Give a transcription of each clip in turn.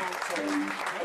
And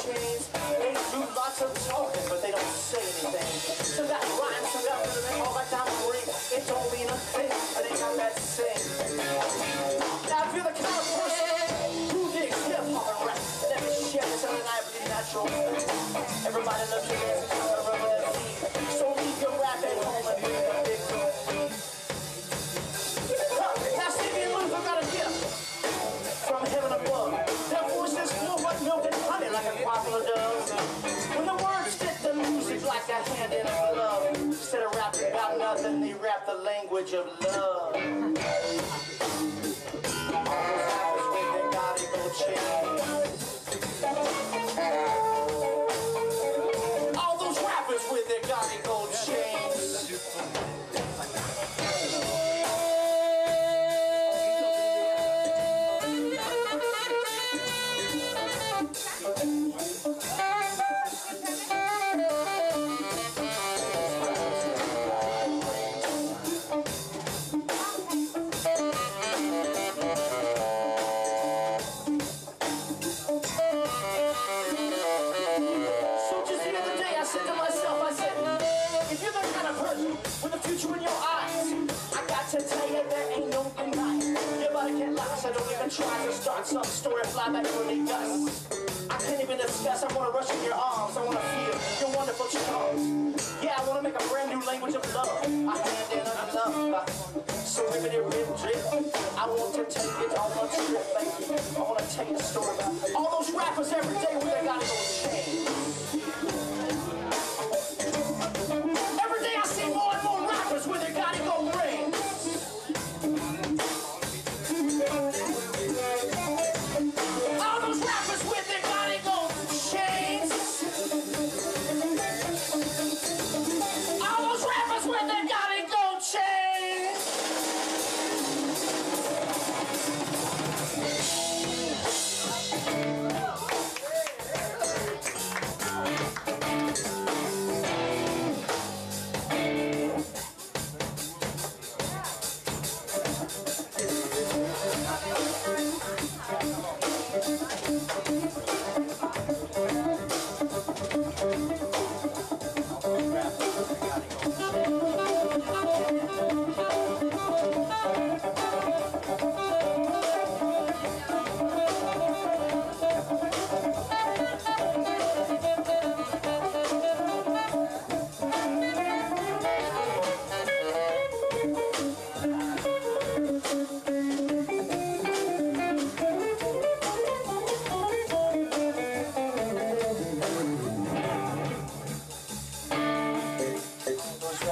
chains, they do lots of talking, but they don't say anything. Some got rhymes, some got rhythm, all got down the ring. It don't mean a thing, but they got that sing. Now if you're the kind of person who digs hip hop and rap, then this shit is undeniably natural. Everybody loves to dance rap the language of love. Start some story, fly back when they dust. I can't even discuss, I wanna rush in your arms, I wanna feel your wonderful charms. Yeah, I wanna make a brand new language of love. I hand in a love. So ribbit it rip drip. I want to take it on a trip, baby. I wanna you the story about all those rappers every day where they gotta go change.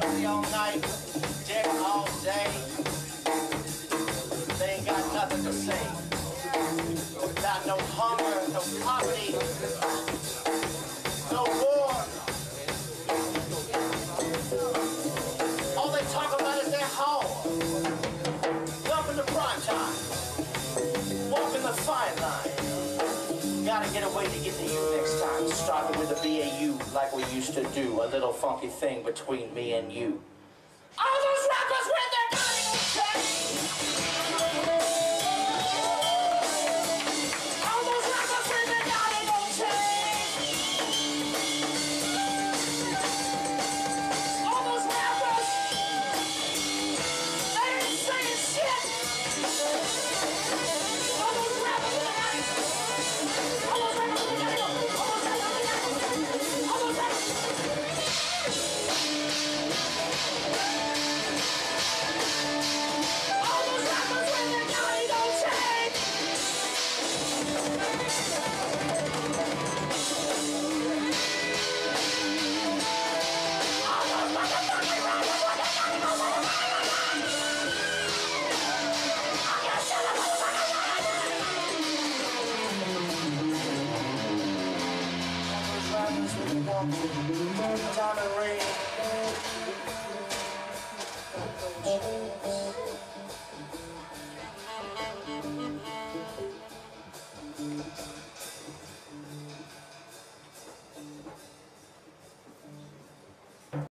Party all night, dick all day. trying to get away to get to you next time. Starting with a BAU like we used to do. A little funky thing between me and you. Turn the rain.